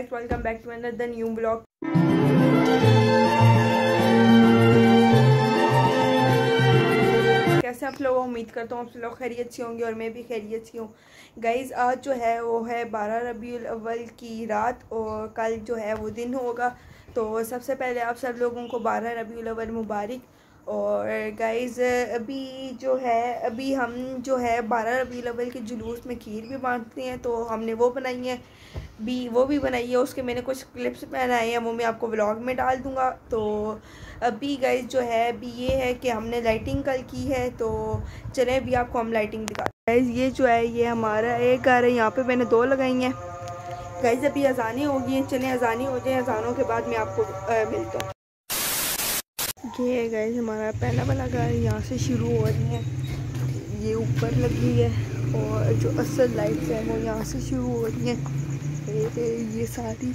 Guys welcome back to another new blog कैसे आप लोग, उम्मीद करता हूँ आप लोग खैरियत से होंगे और मैं भी खैरियत से हूँ। गाइस आज जो है, वो है बारह रबी अव्वल की रात और कल जो है, वो दिन होगा। तो सबसे पहले आप सब लोगों को बारह रबी अव्वल मुबारक। और गाइस अभी जो है, अभी हम जो है, बारह रबी अव्वल के जुलूस में खीर भी बांटते हैं तो हमने वो बनाई है। भी, वो भी बनाई है उसके मैंने कुछ क्लिप्स बनाए हैं, वो मैं आपको व्लॉग में डाल दूँगा। तो अभी गाइस जो है, अभी ये है कि हमने लाइटिंग कल की है तो चलें अभी आपको हम लाइटिंग दिखाते गाइस ये जो है, ये हमारा एक घर है, यहाँ पे मैंने दो लगाई हैं। गाइज़ अभी अजानी हो गई हैं चलें अजानी हो जाए, अजानों के बाद मैं आपको मिलता हूँ। ये है गाइस हमारा पहला वाला घर, यहाँ से शुरू हो रही है। ये ऊपर लगी है, और जो असल लाइट्स हैं, वो यहाँ से शुरू हो रही हैं। ये, ये सारी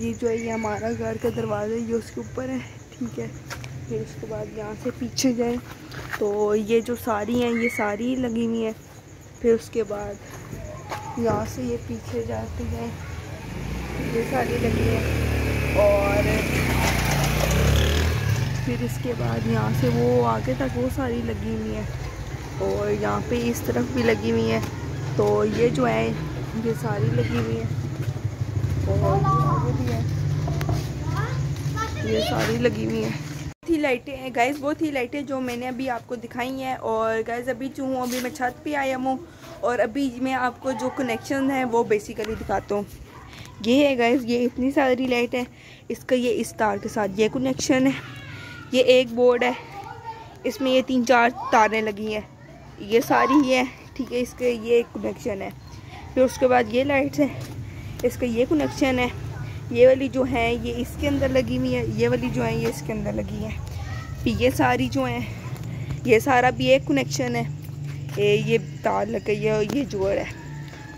ये जो है ये हमारा घर का दरवाज़ा है ये उसके ऊपर है ठीक है। फिर उसके बाद यहाँ से पीछे जाए तो ये जो सारी हैं ये सारी लगी हुई हैं। फिर उसके बाद यहाँ से ये पीछे जाते हैं ये सारी लगी है और फिर इसके बाद यहाँ से वो आगे तक वो सारी लगी हुई हैं और यहाँ पे इस तरफ़ भी लगी हुई हैं। तो ये जो है ये सारी लगी हुई है। ये सारी लगी हुई हैं। थी लाइटें हैं गैस वो थी लाइटें जो मैंने अभी आपको दिखाई हैं। और गैस अभी जो हूँ, अभी मैं छत पे आया हूँ। और अभी मैं आपको जो कनेक्शन है, वो बेसिकली दिखाता हूँ। ये है गैस ये इतनी सारी लाइट है। इसका ये इस तार के साथ ये कनेक्शन है। ये एक बोर्ड है। इसमें ये तीन चार तारें लगी हैं। ये सारी ये ठीक है, इसके ये कनेक्शन है। फिर उसके बाद ये लाइट्स हैं। इसका ये कनेक्शन है। ये वाली जो है, ये इसके अंदर लगी हुई है, ये वाली जो है, ये इसके अंदर लगी है। फिर ये सारी जो है, ये सारा भी एक कनेक्शन है। ये ये तार लग गई है और ये जोड़ है।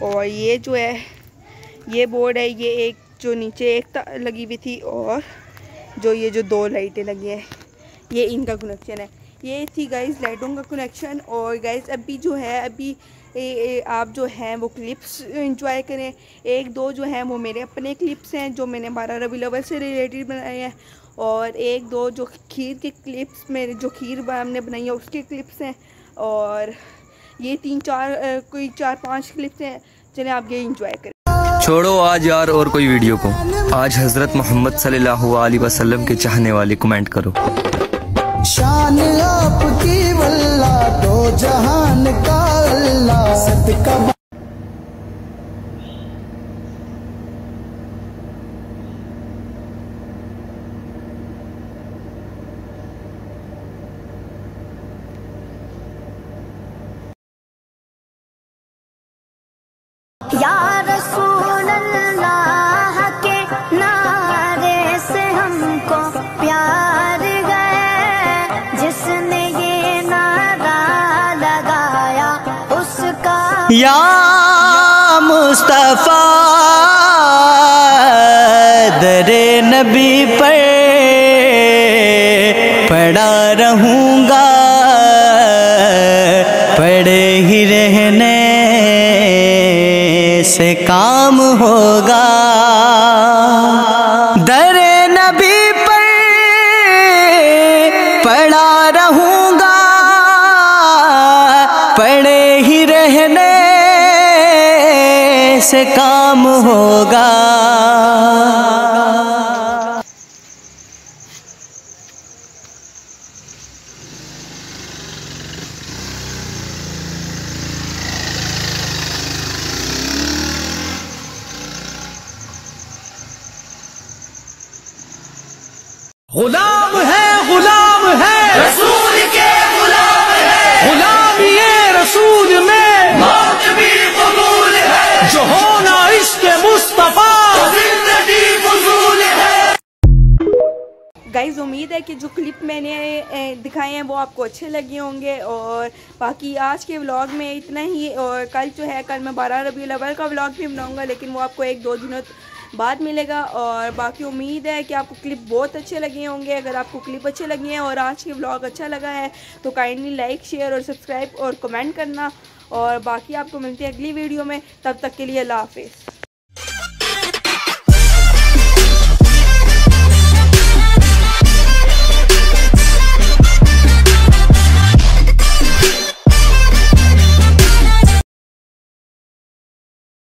और ये जो है, ये बोर्ड है, ये एक जो नीचे एक लगी हुई थी और जो ये जो दो लाइटें लगी हैं, ये इनका कनेक्शन है। ये थी गाइस लाइटों का कनेक्शन और गाइस अभी जो है, अभी ए, ए, आप जो हैं वो क्लिप्स इंजॉय करें। एक दो जो हैं वो मेरे अपने क्लिप्स हैं जो मैंने बारह रबी लवल से रिलेटेड बनाए हैं। और एक दो जो खीर के क्लिप्स मेरे जो खीर हमने बनाई है उसके क्लिप्स हैं। और ये तीन चार कोई चार पाँच क्लिप्स हैं चलें आप ये इंजॉय करें। छोड़ो आज यार और कोई वीडियो को। आज हज़रत मोहम्मद सल्लल्लाहु अलैहि वसल्लम के चाहने वाले कमेंट करो। शान आपकी वल्ला दो जहान का अल्लाह सदका या या मुस्तफ़ा, दरे नबी पर पड़ा रहूँगा, पड़े ही रहने से काम होगा। दरे नबी पर पड़ा से काम होगा? गुलाम है गुलाम है। गाइज़ उम्मीद है कि जो क्लिप मैंने दिखाए हैं वो आपको अच्छे लगे होंगे और बाकी आज के व्लॉग में इतना ही और कल जो है, कल मैं बारह रबी अव्वल का व्लॉग भी बनाऊँगा, लेकिन वो आपको एक दो दिनों बाद मिलेगा और बाकी उम्मीद है कि आपको क्लिप बहुत अच्छे लगे होंगे। अगर आपको क्लिप अच्छे लगे हैं और आज के व्लॉग अच्छा लगा है तो काइंडली लाइक शेयर और सब्सक्राइब और कमेंट करना और बाकी आपको मिलती है अगली वीडियो में। तब तक के लिए अल्लाह हाफिज़।